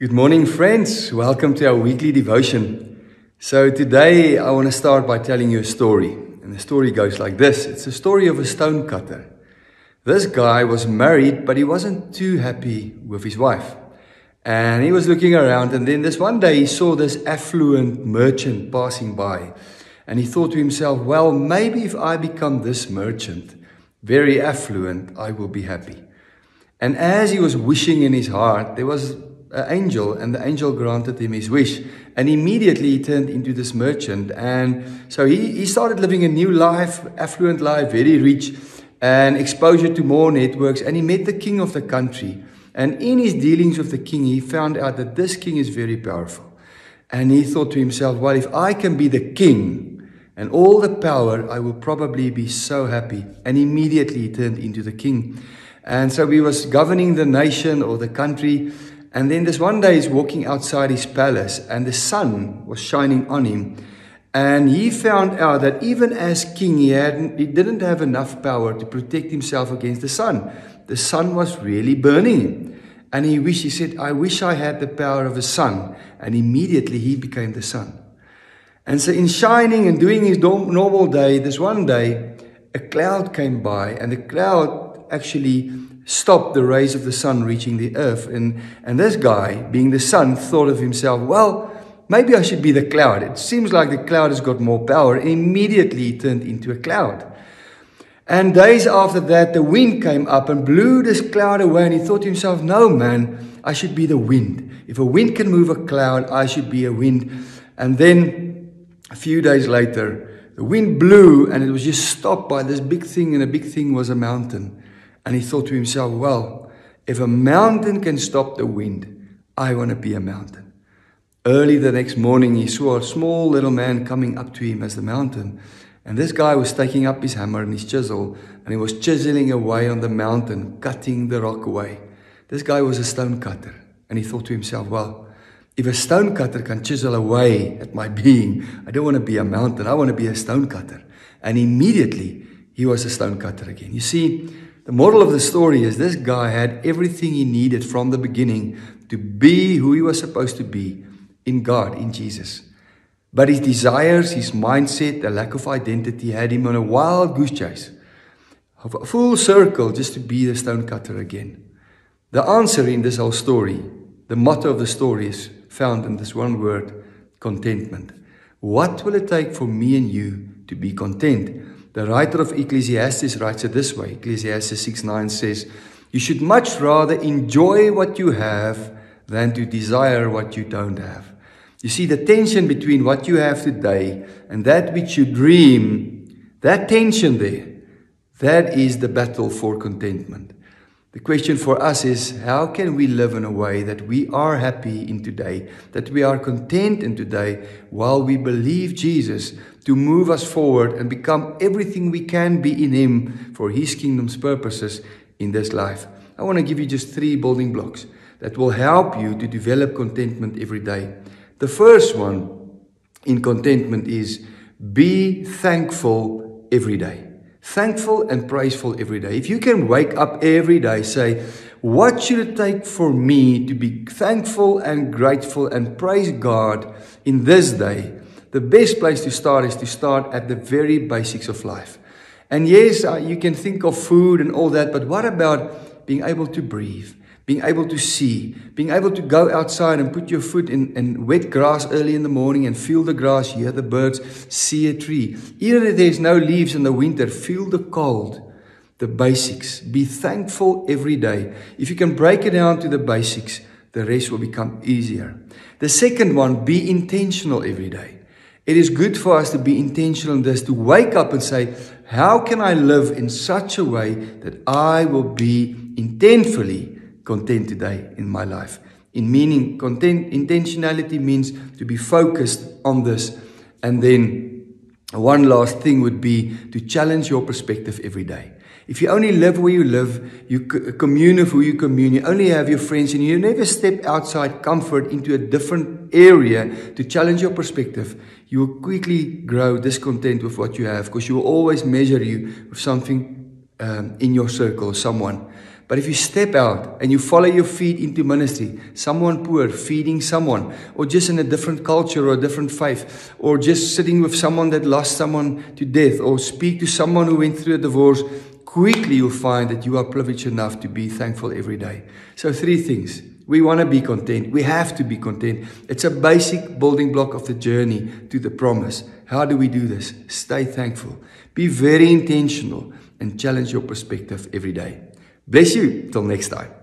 Good morning, friends. Welcome to our weekly devotion. So, today I want to start by telling you a story. And the story goes like this it's a story of a stone cutter. This guy was married, but he wasn't too happy with his wife. And he was looking around, and then this one day he saw this affluent merchant passing by. And he thought to himself, well, maybe if I become this merchant, very affluent, I will be happy. And as he was wishing in his heart, there was an angel, and the angel granted him his wish. And immediately he turned into this merchant. And so he, he started living a new life, affluent life, very rich, and exposure to more networks. And he met the king of the country. And in his dealings with the king, he found out that this king is very powerful. And he thought to himself, well, if I can be the king and all the power, I will probably be so happy. And immediately he turned into the king. And so he was governing the nation or the country. And then this one day he's walking outside his palace and the sun was shining on him. And he found out that even as king, he, had, he didn't have enough power to protect himself against the sun. The sun was really burning him. And he wished, he said, I wish I had the power of a sun. And immediately he became the sun. And so in shining and doing his normal day, this one day, a cloud came by and the cloud actually stop the rays of the sun reaching the earth. And, and this guy, being the sun, thought of himself, well, maybe I should be the cloud. It seems like the cloud has got more power. And immediately he turned into a cloud. And days after that, the wind came up and blew this cloud away. And he thought to himself, no, man, I should be the wind. If a wind can move a cloud, I should be a wind. And then a few days later, the wind blew and it was just stopped by this big thing, and the big thing was a mountain. And he thought to himself, well, if a mountain can stop the wind, I want to be a mountain. Early the next morning, he saw a small little man coming up to him as the mountain. And this guy was taking up his hammer and his chisel, and he was chiseling away on the mountain, cutting the rock away. This guy was a stone cutter. And he thought to himself, well, if a stone cutter can chisel away at my being, I don't want to be a mountain, I want to be a stone cutter. And immediately, he was a stone cutter again. You see, the moral of the story is this guy had everything he needed from the beginning to be who he was supposed to be in God, in Jesus. But his desires, his mindset, the lack of identity had him on a wild goose chase, a full circle just to be the stone cutter again. The answer in this whole story, the motto of the story is found in this one word contentment. What will it take for me and you to be content? The writer of Ecclesiastes writes it this way Ecclesiastes 6 9 says, You should much rather enjoy what you have than to desire what you don't have. You see, the tension between what you have today and that which you dream, that tension there, that is the battle for contentment. The question for us is how can we live in a way that we are happy in today, that we are content in today, while we believe Jesus to move us forward and become everything we can be in Him for His kingdom's purposes in this life? I want to give you just three building blocks that will help you to develop contentment every day. The first one in contentment is be thankful every day. Thankful and praiseful every day. If you can wake up every day, say, What should it take for me to be thankful and grateful and praise God in this day? The best place to start is to start at the very basics of life. And yes, uh, you can think of food and all that, but what about being able to breathe? Being able to see, being able to go outside and put your foot in, in wet grass early in the morning and feel the grass, hear the birds, see a tree. Even if there's no leaves in the winter, feel the cold, the basics. Be thankful every day. If you can break it down to the basics, the rest will become easier. The second one, be intentional every day. It is good for us to be intentional in this, to wake up and say, How can I live in such a way that I will be intentfully content today in my life. In meaning, content, intentionality means to be focused on this. And then one last thing would be to challenge your perspective every day. If you only live where you live, you commune with who you commune, you only have your friends, and you never step outside comfort into a different area to challenge your perspective, you will quickly grow discontent with what you have because you will always measure you with something um, in your circle, someone. But if you step out and you follow your feet into ministry, someone poor feeding someone, or just in a different culture or a different faith, or just sitting with someone that lost someone to death, or speak to someone who went through a divorce, quickly you'll find that you are privileged enough to be thankful every day. So, three things. We want to be content. We have to be content. It's a basic building block of the journey to the promise. How do we do this? Stay thankful. Be very intentional and challenge your perspective every day. Bless you. Till next time.